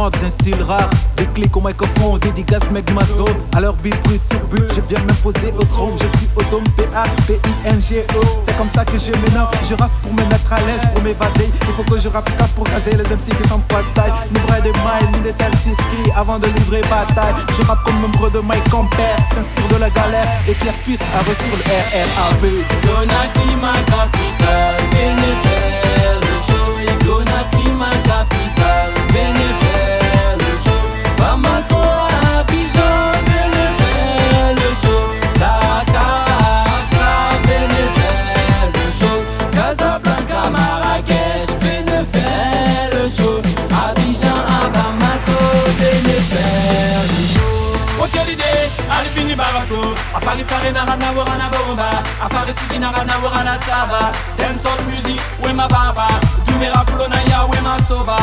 commence un style rare. Des clics au microphone, dédicace mec ma zone. Leur beat, brut sur but, je viens m'imposer au trône. Je suis autonome, P-A-P-I-N-G-O. C'est comme ça que je m'énerve. Je rappe pour me mettre à l'aise, pour m'évader. Il faut que je rappe pour raser les MC qui sont pas de taille. Ni bras de mailles, ni de qui avant de livrer bataille. Je rappe comme nombre de Mike compère, s'inspire de la galère et qui aspire à reçu le RRAP. Conakry, ma capitale, barasso Afari na rana warana bomba. Afari sigi na rana warana saba. Dancehall music, we ma baba Dumera flow na ya, we ma soba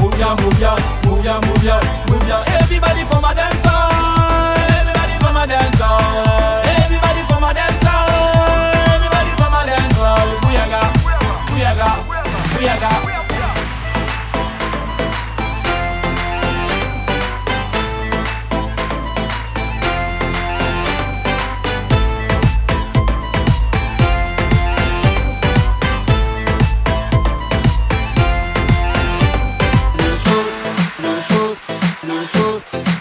Move ya, move ya, move Bye.